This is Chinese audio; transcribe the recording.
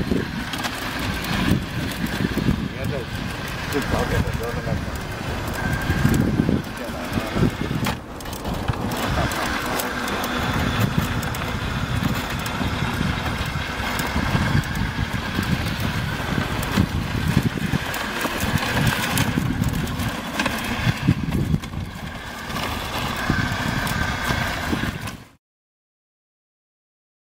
你看这，这条件的时候那个。